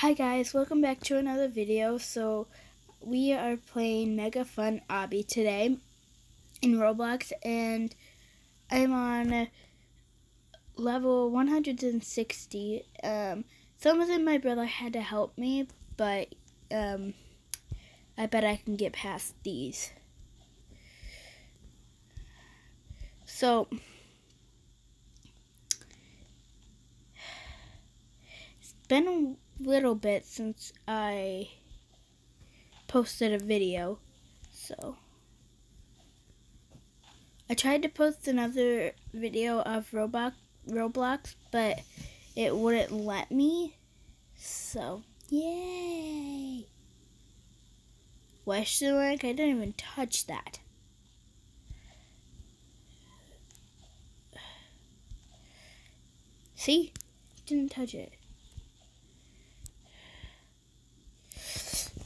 Hi guys, welcome back to another video. So we are playing Mega Fun Obby today in Roblox and I'm on level 160. Um, some of them my brother had to help me, but um, I bet I can get past these. So it's been a little bit since I posted a video. So I tried to post another video of Roblox, Roblox but it wouldn't let me. So, yay! Question mark? I didn't even touch that. See? Didn't touch it.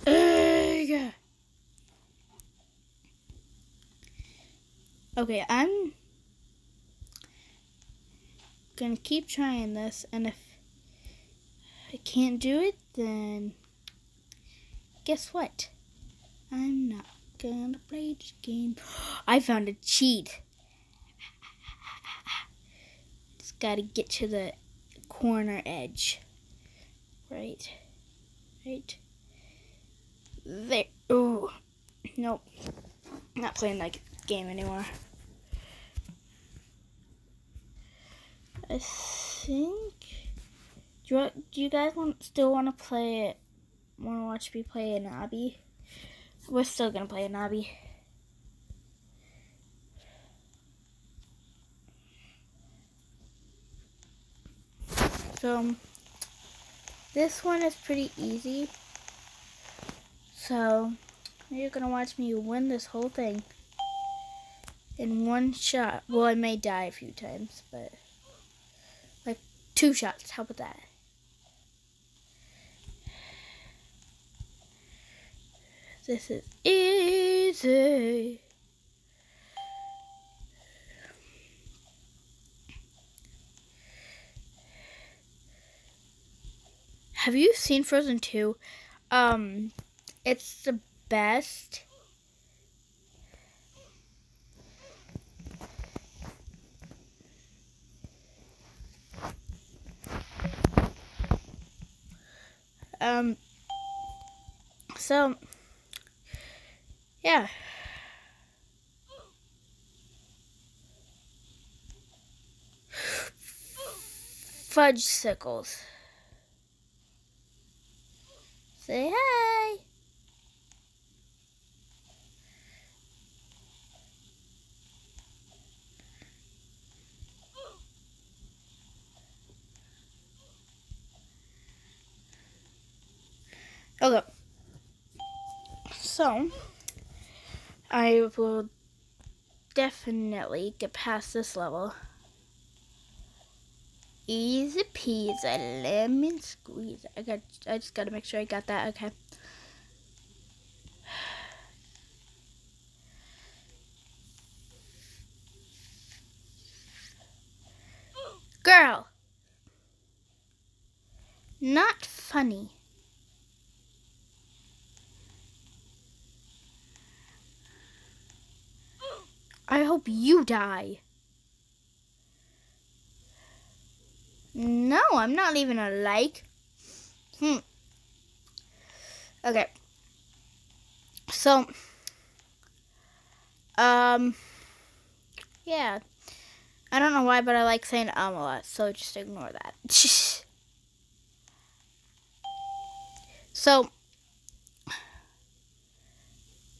Okay, I'm gonna keep trying this, and if I can't do it, then guess what? I'm not gonna play this game. I found a cheat. Just gotta get to the corner edge. Right. Right. There. Oh. Nope. Not playing that game anymore. I think. Do you, do you guys want still want to play it? Want to watch me play an obby? We're still gonna play an obby. So this one is pretty easy. So you're gonna watch me win this whole thing in one shot. Well, I may die a few times, but like two shots. How about that? This is easy. Have you seen Frozen 2? Um, it's the best. Um, so, yeah. Fudge sickles. Say hi. Okay. So, I will definitely get past this level. Easy peasy, lemon squeeze. I got. I just gotta make sure I got that. Okay. Girl. Not funny. I hope you die. No, I'm not leaving a like. Hmm. Okay. So, um, yeah. I don't know why, but I like saying um a lot, so just ignore that. so,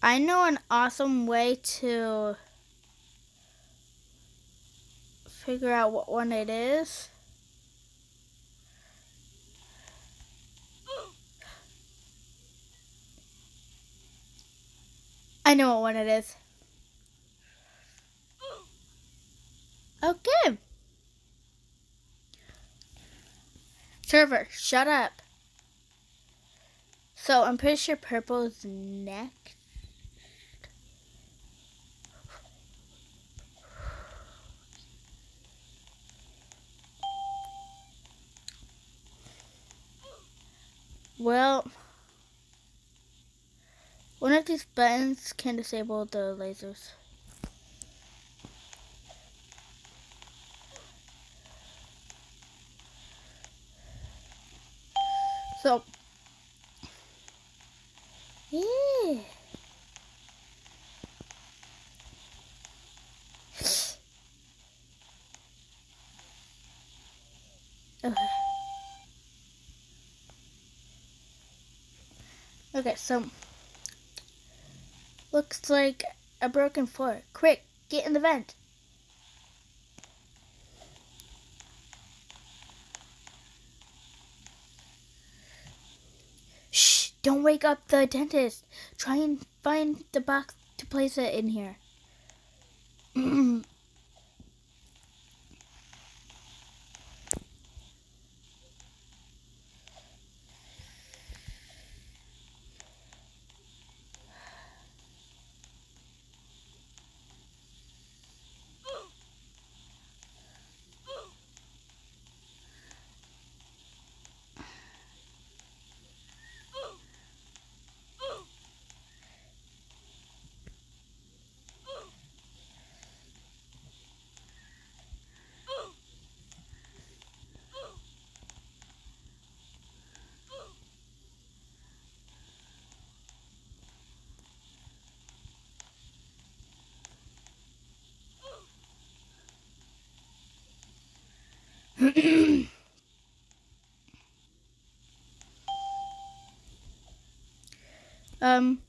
I know an awesome way to figure out what one it is. I know what one it is. Okay. Server, shut up. So I'm pretty sure purple is next. Well, one of these buttons can disable the lasers. So, yeah. Okay. Okay, so looks like a broken floor. Quick, get in the vent. Shh, don't wake up the dentist. Try and find the box to place it in here. um,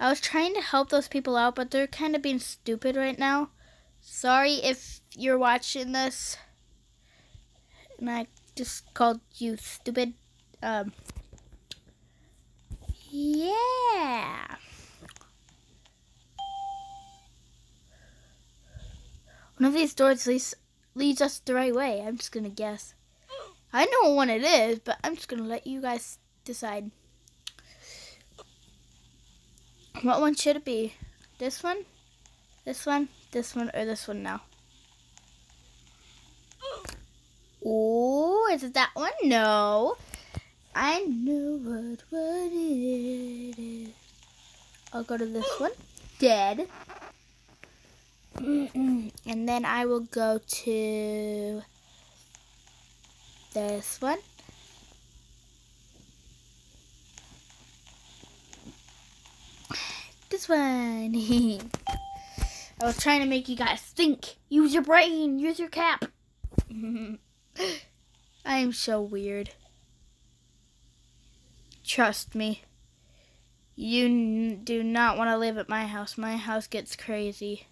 I was trying to help those people out, but they're kind of being stupid right now. Sorry if you're watching this and I just called you stupid. Um, yeah. One of these doors leads, leads us the right way. I'm just going to guess. I know what one it is, but I'm just going to let you guys decide. What one should it be? This one? This one? This one? Or this one now? Oh, is it that one? No. I know what one it is. I'll go to this one. Dead. And then I will go to this one. This one. I was trying to make you guys think. Use your brain. Use your cap. I am so weird. Trust me. You do not want to live at my house. My house gets crazy.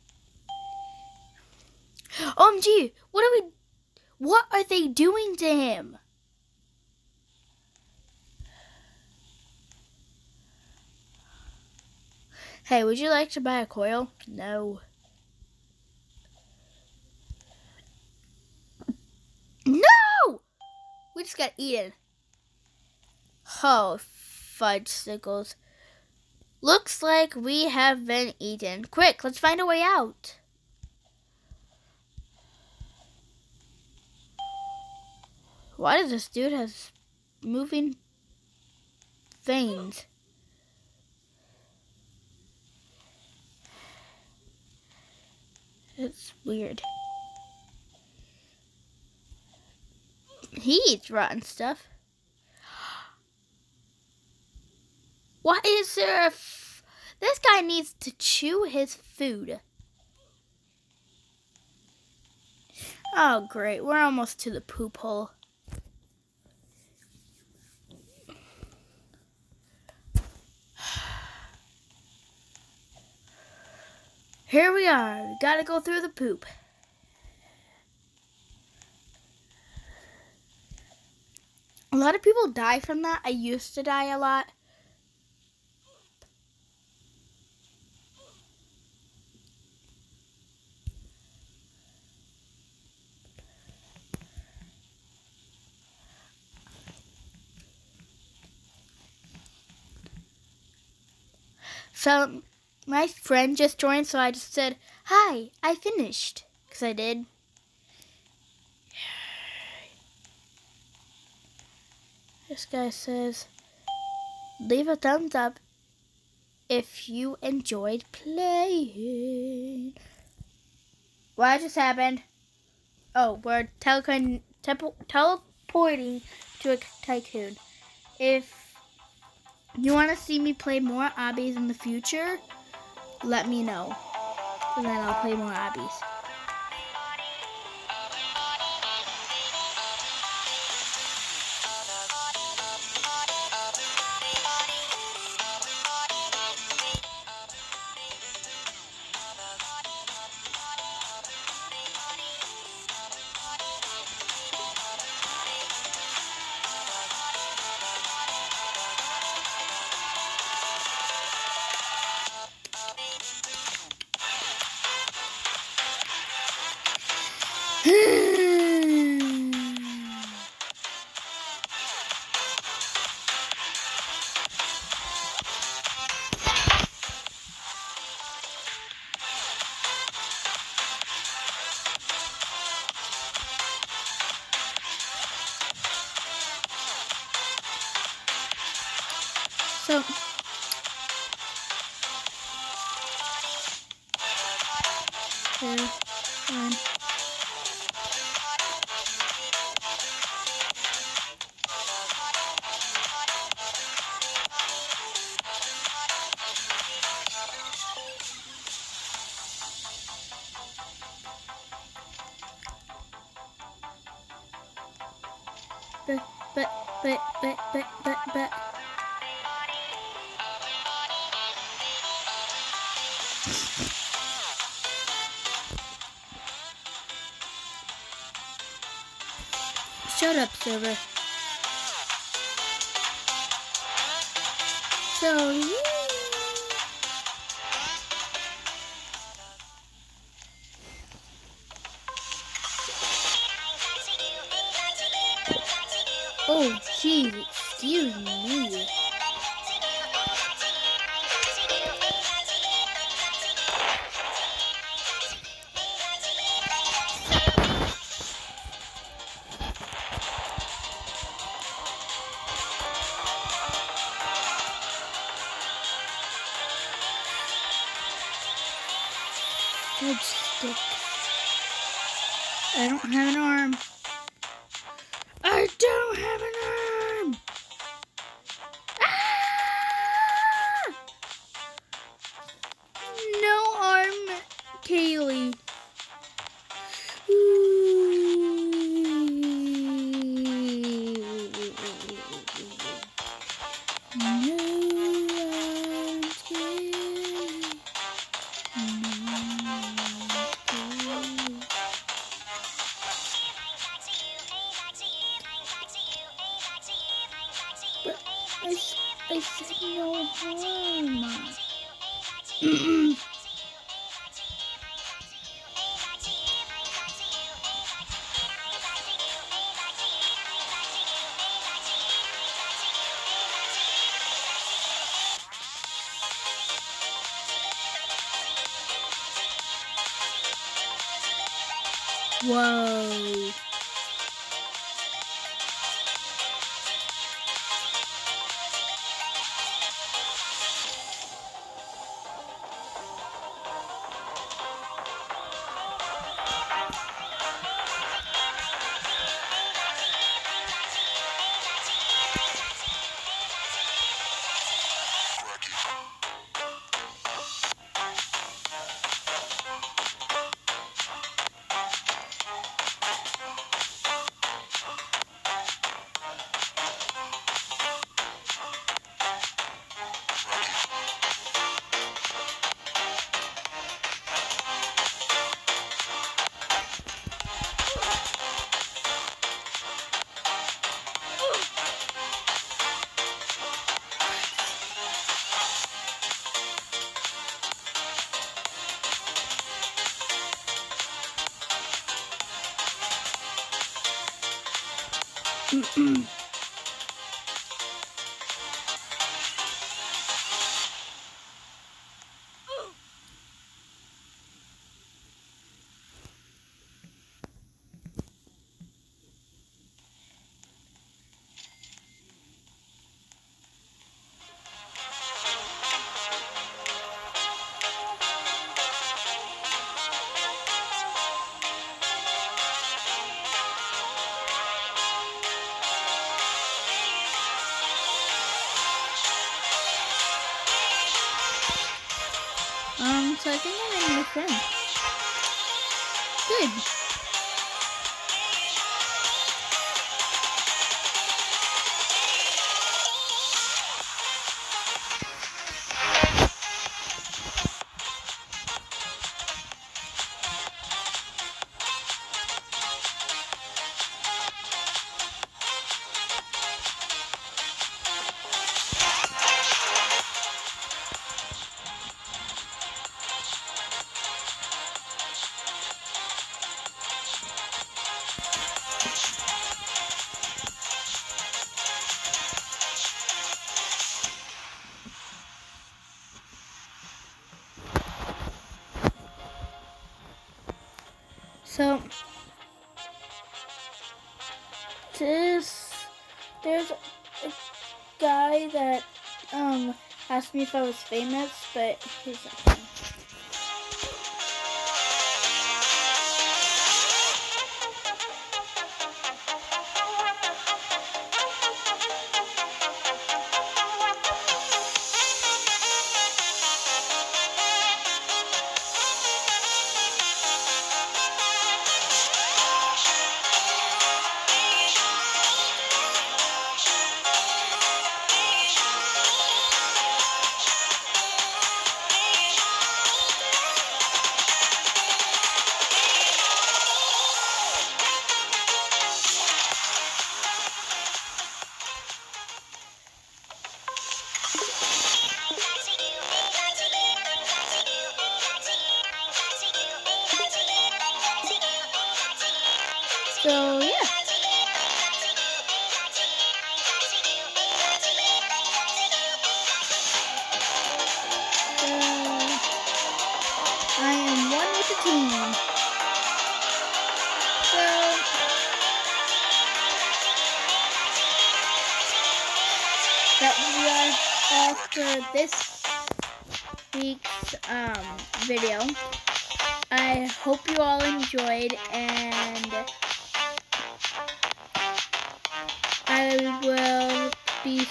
OMG! What are we... What are they doing to him? Hey, would you like to buy a coil? No. No! We just got eaten. Oh, fudge sickles. Looks like we have been eaten. Quick, let's find a way out. Why does this dude have moving veins? It's weird. He eats rotten stuff. What is there? this guy needs to chew his food. Oh, great. We're almost to the poop hole. Here we are. We gotta go through the poop. A lot of people die from that. I used to die a lot. So my friend just joined, so I just said, Hi, I finished. Because I did. This guy says, leave a thumbs up if you enjoyed playing. What just happened? Oh, we're teleporting, teleporting to a tycoon. If you want to see me play more obbies in the future, let me know. And then I'll play more obbies. So, yeah. Good stick. I don't have an arm. No Good. If I was famous, but he's not.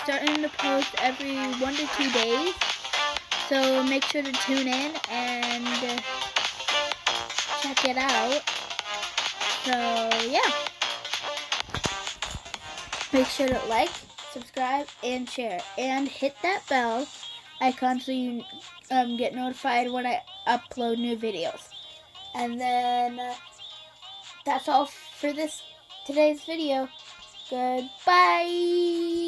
Starting to post every one to two days. So make sure to tune in and check it out. So yeah. Make sure to like, subscribe, and share. And hit that bell icon so you um, get notified when I upload new videos. And then uh, that's all for this today's video. Goodbye.